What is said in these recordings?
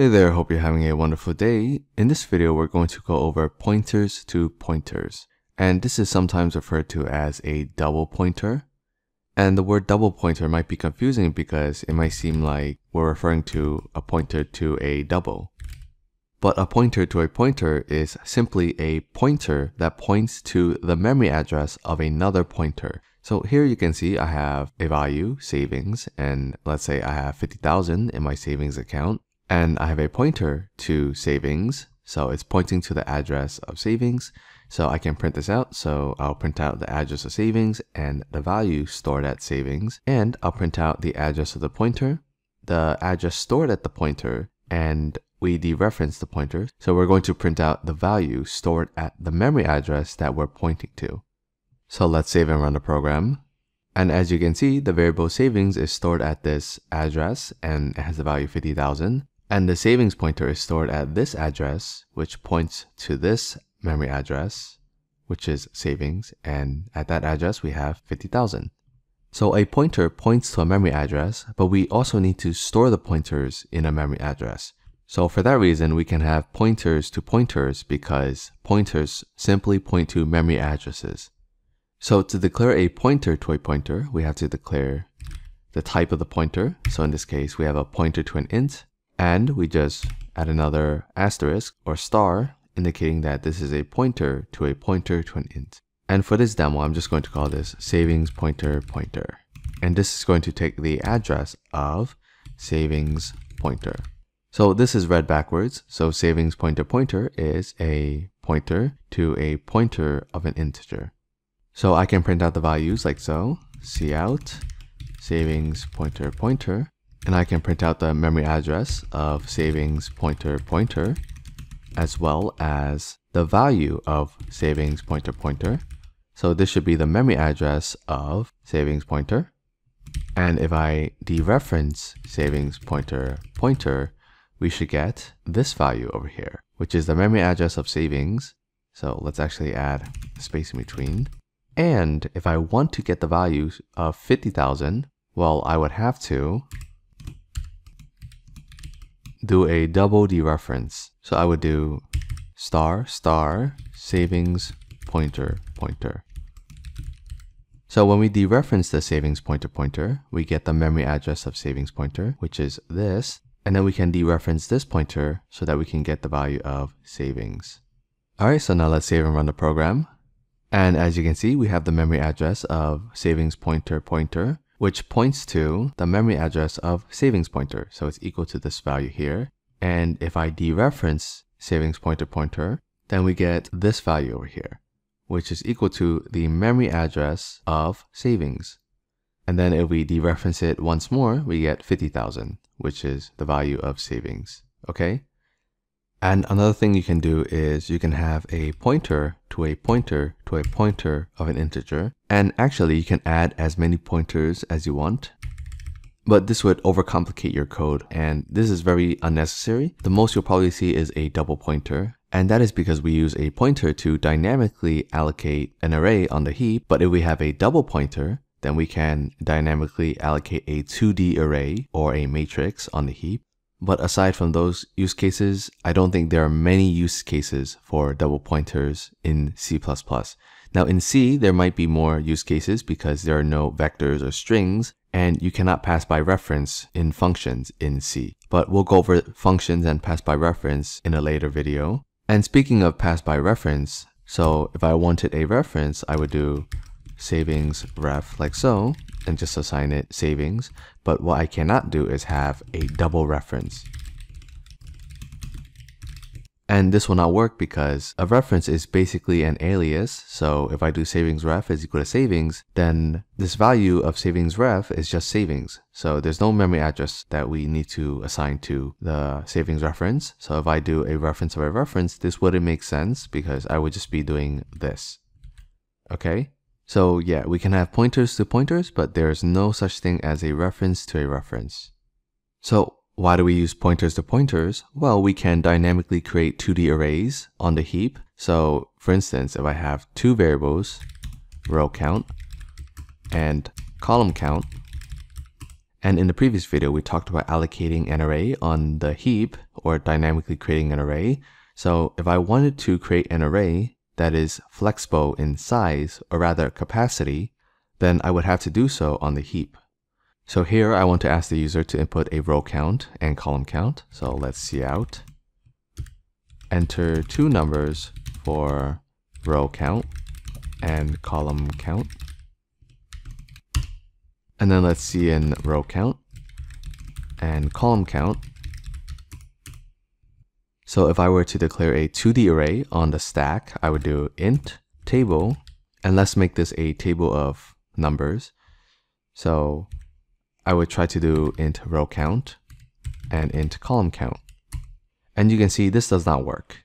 Hey there, hope you're having a wonderful day. In this video, we're going to go over pointers to pointers. And this is sometimes referred to as a double pointer. And the word double pointer might be confusing because it might seem like we're referring to a pointer to a double. But a pointer to a pointer is simply a pointer that points to the memory address of another pointer. So here you can see I have a value, savings, and let's say I have 50,000 in my savings account. And I have a pointer to savings. So it's pointing to the address of savings. So I can print this out. So I'll print out the address of savings and the value stored at savings. And I'll print out the address of the pointer, the address stored at the pointer, and we dereference the pointer. So we're going to print out the value stored at the memory address that we're pointing to. So let's save and run the program. And as you can see, the variable savings is stored at this address and it has the value 50,000. And the savings pointer is stored at this address, which points to this memory address, which is savings. And at that address, we have 50,000. So a pointer points to a memory address, but we also need to store the pointers in a memory address. So for that reason, we can have pointers to pointers because pointers simply point to memory addresses. So to declare a pointer to a pointer, we have to declare the type of the pointer. So in this case, we have a pointer to an int and we just add another asterisk or star indicating that this is a pointer to a pointer to an int. And for this demo, I'm just going to call this savings pointer pointer. And this is going to take the address of savings pointer. So this is read backwards. So savings pointer pointer is a pointer to a pointer of an integer. So I can print out the values like so, cout savings pointer pointer, and I can print out the memory address of savings pointer pointer as well as the value of savings pointer pointer. So this should be the memory address of savings pointer. And if I dereference savings pointer pointer, we should get this value over here, which is the memory address of savings. So let's actually add space in between. And if I want to get the value of 50,000, well, I would have to do a double dereference. So I would do star star savings pointer pointer. So when we dereference the savings pointer pointer, we get the memory address of savings pointer, which is this, and then we can dereference this pointer so that we can get the value of savings. Alright, so now let's save and run the program. And as you can see, we have the memory address of savings pointer pointer, which points to the memory address of savings pointer. So it's equal to this value here. And if I dereference savings pointer pointer, then we get this value over here, which is equal to the memory address of savings. And then if we dereference it once more, we get 50,000, which is the value of savings. Okay? And another thing you can do is you can have a pointer to a pointer to a pointer of an integer. And actually you can add as many pointers as you want. But this would overcomplicate your code and this is very unnecessary. The most you'll probably see is a double pointer. And that is because we use a pointer to dynamically allocate an array on the heap. But if we have a double pointer, then we can dynamically allocate a 2D array or a matrix on the heap. But aside from those use cases, I don't think there are many use cases for double pointers in C++. Now in C, there might be more use cases because there are no vectors or strings, and you cannot pass by reference in functions in C. But we'll go over functions and pass by reference in a later video. And speaking of pass by reference, so if I wanted a reference, I would do savings ref like so, and just assign it savings. But what I cannot do is have a double reference. And this will not work because a reference is basically an alias. So if I do savings ref is equal to savings, then this value of savings ref is just savings. So there's no memory address that we need to assign to the savings reference. So if I do a reference of a reference, this wouldn't make sense because I would just be doing this. Okay. So yeah, we can have pointers to pointers, but there's no such thing as a reference to a reference. So why do we use pointers to pointers? Well, we can dynamically create 2D arrays on the heap. So for instance, if I have two variables, row count and column count, And in the previous video, we talked about allocating an array on the heap or dynamically creating an array. So if I wanted to create an array that is flexible in size or rather capacity, then I would have to do so on the heap. So here I want to ask the user to input a row count and column count. So let's cout. Enter two numbers for row count and column count. And then let's cin row count and column count. So if I were to declare a 2D array on the stack, I would do int table, and let's make this a table of numbers. So I would try to do int row count and int column count. And you can see this does not work.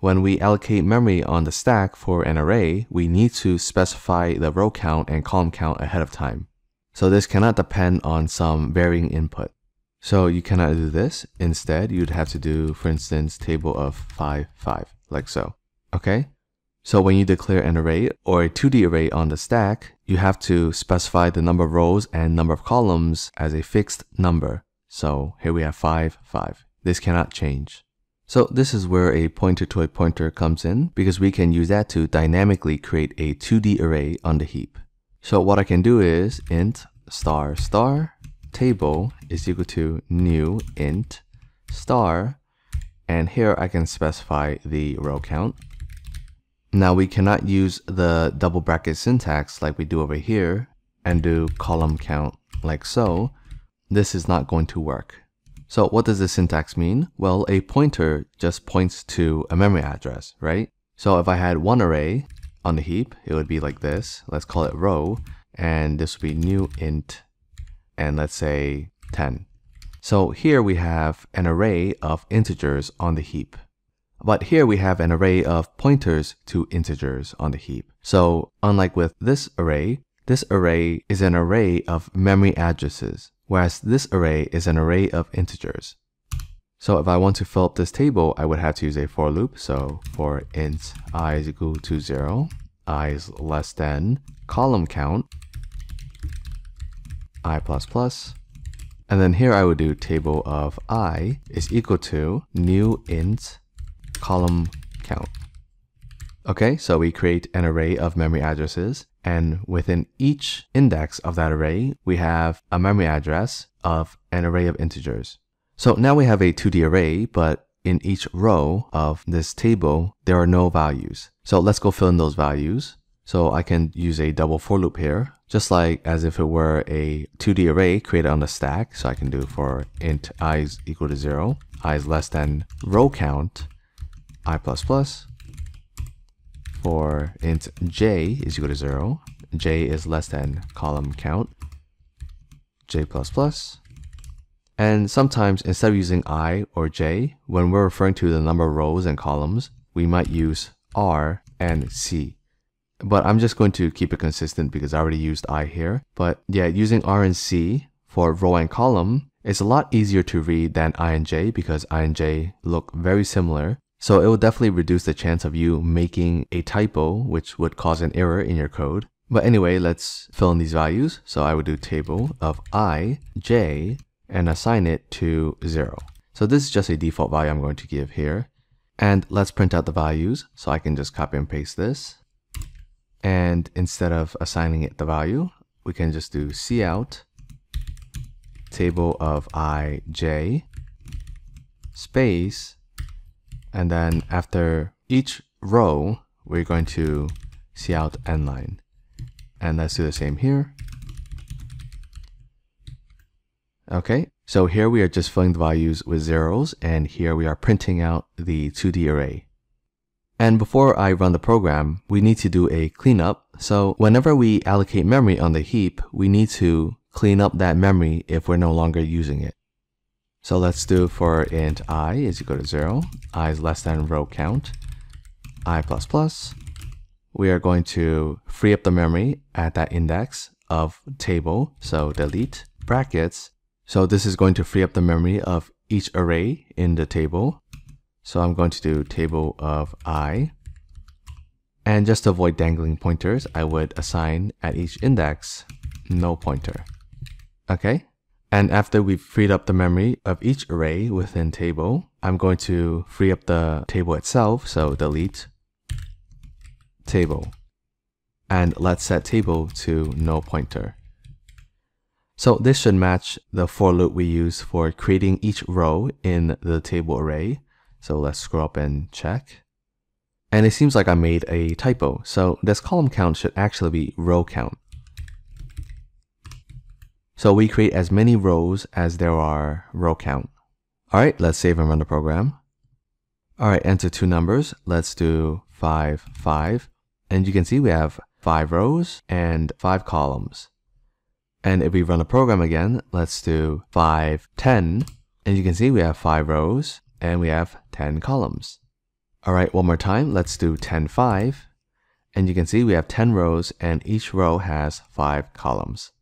When we allocate memory on the stack for an array, we need to specify the row count and column count ahead of time. So this cannot depend on some varying input. So you cannot do this. Instead, you'd have to do, for instance, table of 5, 5, like so. Okay? So when you declare an array or a 2D array on the stack, you have to specify the number of rows and number of columns as a fixed number. So here we have 5, 5. This cannot change. So this is where a pointer to a pointer comes in because we can use that to dynamically create a 2D array on the heap. So what I can do is int star star table is equal to new int star and here I can specify the row count. Now we cannot use the double bracket syntax like we do over here and do column count like so. This is not going to work. So what does the syntax mean? Well, a pointer just points to a memory address, right? So if I had one array on the heap, it would be like this. Let's call it row, and this would be new int, and let's say 10. So here we have an array of integers on the heap. But here we have an array of pointers to integers on the heap. So unlike with this array, this array is an array of memory addresses, whereas this array is an array of integers. So if I want to fill up this table, I would have to use a for loop. So for int i is equal to 0, i is less than column count, i plus plus, and then here I would do table of i is equal to new int column count. Okay, so we create an array of memory addresses, and within each index of that array, we have a memory address of an array of integers. So now we have a 2D array, but in each row of this table, there are no values. So let's go fill in those values. So I can use a double for loop here, just like as if it were a 2D array created on the stack. So I can do for int i is equal to 0, i is less than row count, i plus plus. For int j is equal to 0, j is less than column count, j plus plus. And sometimes instead of using i or j, when we're referring to the number of rows and columns, we might use r and c. But I'm just going to keep it consistent because I already used i here. But yeah, using r and c for row and column is a lot easier to read than i and j because i and j look very similar. So it will definitely reduce the chance of you making a typo, which would cause an error in your code. But anyway, let's fill in these values. So I would do table of i, j, and assign it to 0. So this is just a default value I'm going to give here. And let's print out the values. So I can just copy and paste this. And instead of assigning it the value, we can just do cout table of i, j, space, and then after each row, we're going to cout end line. And let's do the same here. Okay, so here we are just filling the values with zeros, and here we are printing out the 2D array. And before I run the program, we need to do a cleanup. So whenever we allocate memory on the heap, we need to clean up that memory if we're no longer using it. So let's do for int i is equal to 0, i is less than row count, i plus plus. We are going to free up the memory at that index of table, so delete brackets so this is going to free up the memory of each array in the table. So I'm going to do table of i. And just to avoid dangling pointers, I would assign at each index null pointer. Okay, And after we've freed up the memory of each array within table, I'm going to free up the table itself. So delete table. And let's set table to null pointer. So this should match the for loop we use for creating each row in the table array. So let's scroll up and check. And it seems like I made a typo. So this column count should actually be row count. So we create as many rows as there are row count. All right, let's save and run the program. All right, enter two numbers. Let's do 5, 5. And you can see we have 5 rows and 5 columns. And if we run the program again, let's do 5, 10. And you can see we have 5 rows and we have 10 columns. All right, one more time. Let's do 10, 5. And you can see we have 10 rows and each row has 5 columns.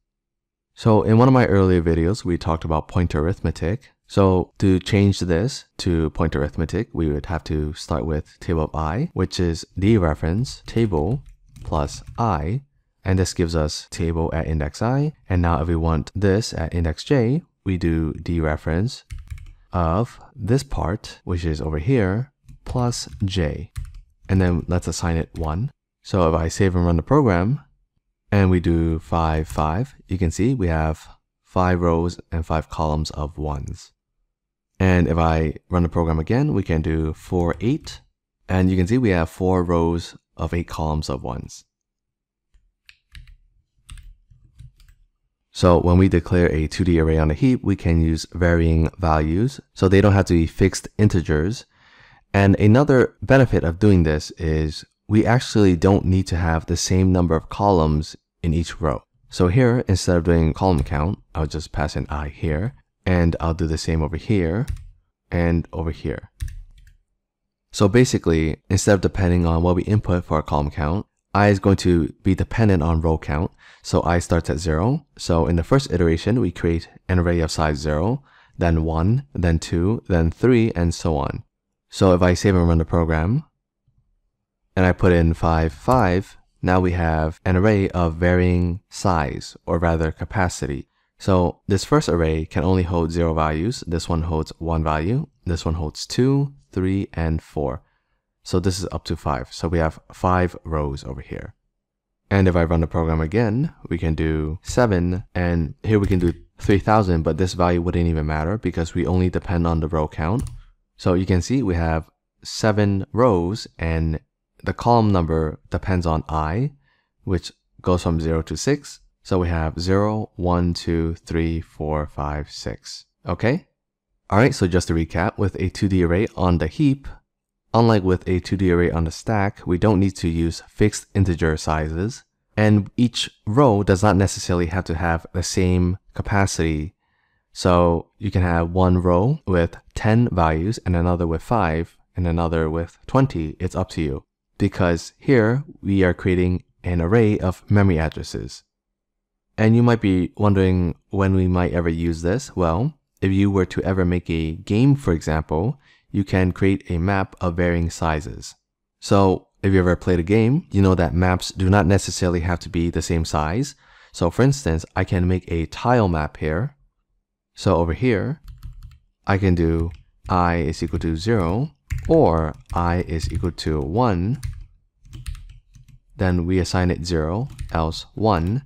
So in one of my earlier videos, we talked about pointer arithmetic. So to change this to pointer arithmetic, we would have to start with table of i, which is dereference table plus i, and this gives us table at index i. And now if we want this at index j, we do dereference of this part, which is over here, plus j. And then let's assign it 1. So if I save and run the program, and we do 5, 5, you can see we have 5 rows and 5 columns of 1s. And if I run the program again, we can do 4, 8, and you can see we have 4 rows of 8 columns of 1s. So when we declare a 2D array on a heap, we can use varying values, so they don't have to be fixed integers. And another benefit of doing this is we actually don't need to have the same number of columns in each row. So here, instead of doing column count, I'll just pass an i here, and I'll do the same over here and over here. So basically, instead of depending on what we input for our column count, i is going to be dependent on row count. So i starts at 0. So in the first iteration, we create an array of size 0, then 1, then 2, then 3, and so on. So if I save and run the program, and I put in 5, 5, now we have an array of varying size, or rather capacity. So this first array can only hold 0 values. This one holds 1 value. This one holds 2, 3, and 4. So this is up to 5. So we have 5 rows over here. And if I run the program again, we can do 7, and here we can do 3000, but this value wouldn't even matter because we only depend on the row count. So you can see we have 7 rows and the column number depends on i, which goes from 0 to 6. So we have 0, 1, 2, 3, 4, 5, 6. Okay? Alright, so just to recap, with a 2D array on the heap, unlike with a 2D array on the stack, we don't need to use fixed integer sizes, and each row does not necessarily have to have the same capacity. So you can have one row with 10 values and another with 5 and another with 20. It's up to you because here we are creating an array of memory addresses. And you might be wondering when we might ever use this. Well, if you were to ever make a game, for example, you can create a map of varying sizes. So if you ever played a game, you know that maps do not necessarily have to be the same size. So for instance, I can make a tile map here. So over here, I can do i is equal to 0 or i is equal to 1, then we assign it 0, else 1,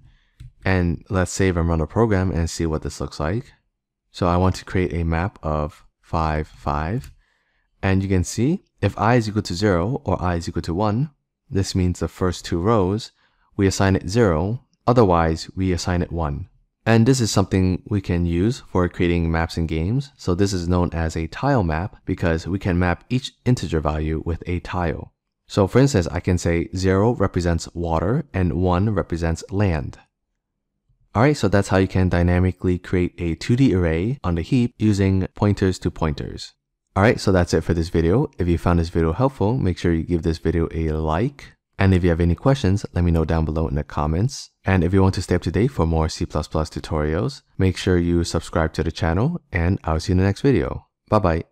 and let's save and run a program and see what this looks like. So I want to create a map of 5, 5, and you can see if i is equal to 0 or i is equal to 1, this means the first two rows, we assign it 0, otherwise we assign it 1. And this is something we can use for creating maps in games. So this is known as a tile map because we can map each integer value with a tile. So for instance, I can say 0 represents water and 1 represents land. Alright, so that's how you can dynamically create a 2D array on the heap using pointers to pointers. Alright, so that's it for this video. If you found this video helpful, make sure you give this video a like, and if you have any questions, let me know down below in the comments. And if you want to stay up to date for more C++ tutorials, make sure you subscribe to the channel and I'll see you in the next video. Bye bye.